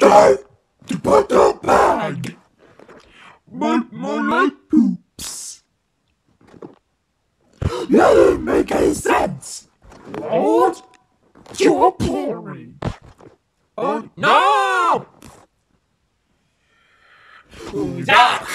Time to put the bag. But more like poops. That didn't make any sense. What? You're pouring. Oh no! Who's that?